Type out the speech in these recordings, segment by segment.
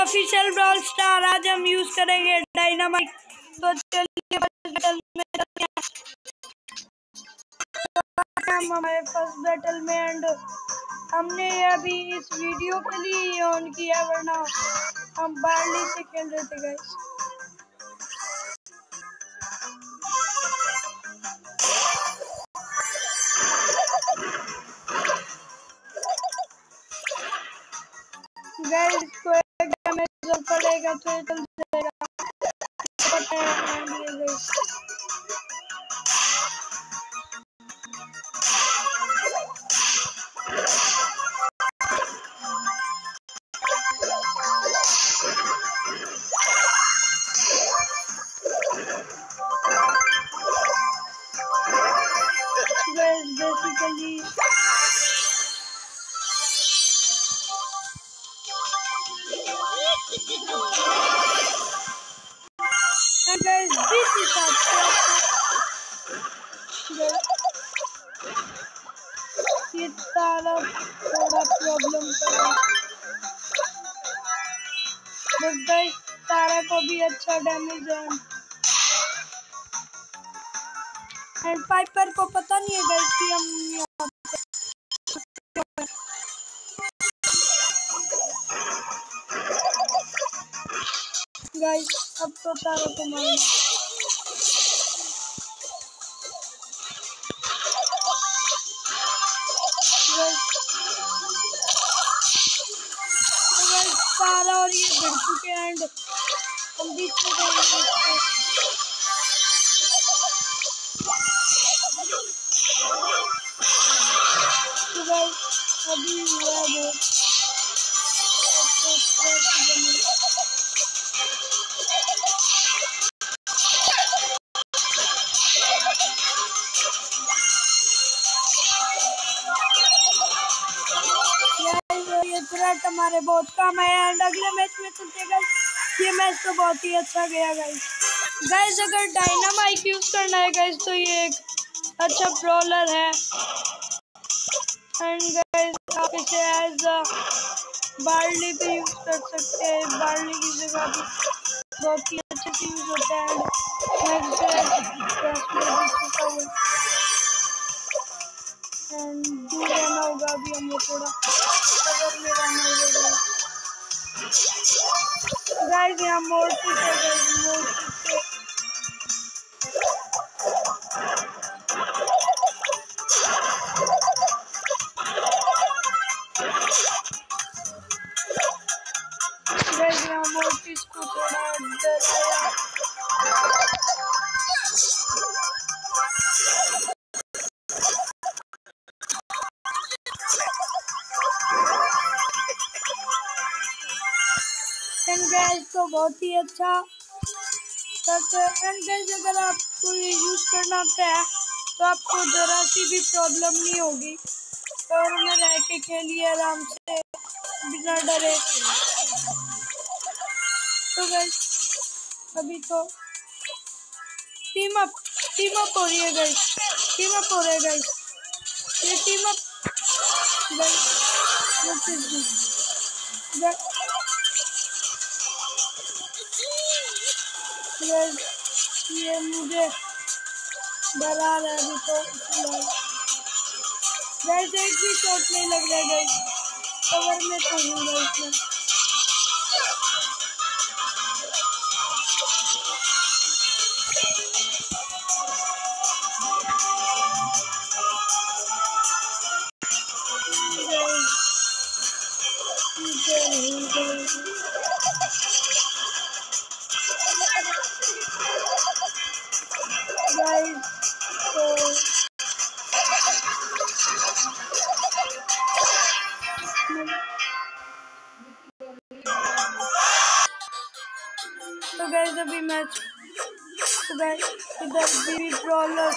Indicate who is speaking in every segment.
Speaker 1: Official Brawl Star. आज हम use करेंगे डायनामाइट तो चलिए बैटल में हम हमारे फ़र्स्ट बैटल में एंड हमने अभी इस वीडियो के लिए ऑन किया वरना हम बारली से खेल रहे थे गाइस गाइस को एक डैमेज पड़ेगा तो ये चल जाएगा। basically गाइस तारा को भी अच्छा डैमेज है। एंड पाइपर को पता नहीं है गाइस कि हम गाइस अब तो तारा को गाइस गाइस तारा और ये गिर चुके हैं एंड हम बीच में तो अभी हुआ है। थ्रेट हमारे बहुत कम है। एंड अगले मैच में चलते गए ये मैच तो बहुत ही अच्छा गया गाइस गाइस अगर डायनामाइट यूज़ करना है गाइस तो ये एक अच्छा ब्रॉलर है। एंड गाइस आप इसे एज अ बार्ली पे यूज़ कर सकते हैं। बार्ली की जगह भी बहुत ही अच्छे से यूज़ होता है। भी हूँ। एंड दूर रहना होगा अभी हमें थोड़ा। गाइस यहाँ मोड़ चुके हैं। एंड गाइस तो बहुत ही अच्छा एंड गाइस अगर आपको ये यूज़ करना आता है तो आपको जरा सी भी प्रॉब्लम नहीं होगी। और में रह के खेलिए आराम से, बिना डरे। तो गैस अभी तो टीम अप टीम अप हो रही है गाइस टीम अप हो रहा गाइस ये टीम अप गाइस गाइस ये मुझे डरा रहा है तो गाइस एक भी चोट नहीं लग रहा है कवर में तो हूँ गाइस मैं Guys, तो गाइस अभी मैच तो गाइस इधर भी ट्रॉलर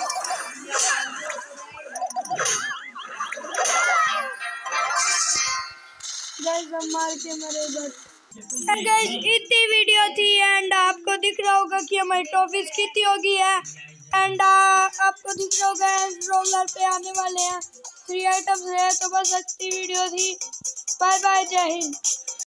Speaker 1: गाइस हम मार के मरे एंड गाइस इतनी वीडियो थी एंड आपको दिख रहा होगा कि हमारी ट्रॉफीज कितनी होगी, है? एंड आपको दिख रहा होगा रोलर पे आने वाले हैं। थ्री आइटम्स है तो बस अच्छी वीडियो थी। बाय बाय जय हिंद